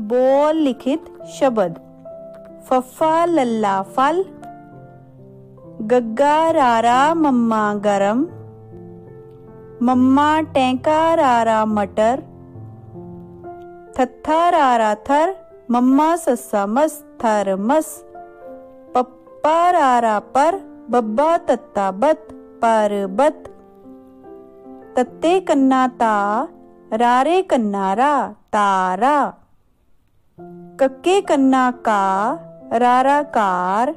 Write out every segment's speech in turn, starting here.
बोल लिखित शब्द। फफा लल्ला फल, गग्गा रारा मम्मा गरम, मम्मा टैंका रारा मटर, थत्था रारा थर, मम्मा सस्सा मस थर मस, पप्पा रारा पर, बब्बा तत्ता बत पर बत, तत्ते कन्ना ता रारे कन्नारा, तारा। कक्के कन्ना का, रारा कार।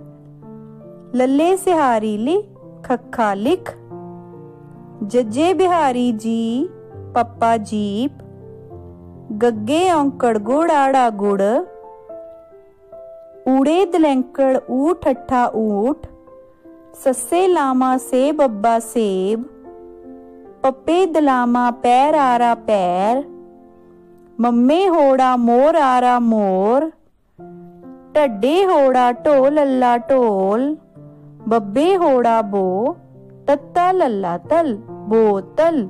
लल्ले सिहारी ली खखा लिख। जज्जे बिहारी जी, पप्पा जीप। गग्गे औंकड़ गुड़, आड़ा गुड़। ऊड़े दलेंकड़ ऊ ठट्ठा ऊट सस्से लामा सेब, अब्बा सेब। पपे दलामा पैर आरा पैर, मम्मे होड़ा मोर आरा मोर ढड्डे होड़ा ढोल अल्ला ढोल, बब्बे होड़ा बो, तत्ता लल्ला तल बोतल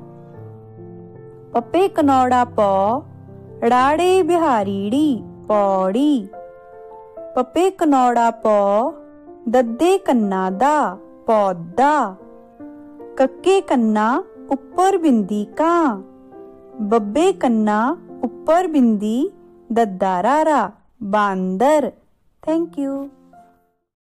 पप्पे कनौड़ा पौ, राड़े बिहारीड़ी पौड़ी। पपे कनौड़ा पौ, दद्दे कन्ना दा पौधा कक्के कन्ना ऊपर बिंदी का। बब्बे कन्ना ऊपर बिंदी दद्दारा बांदर। Thank you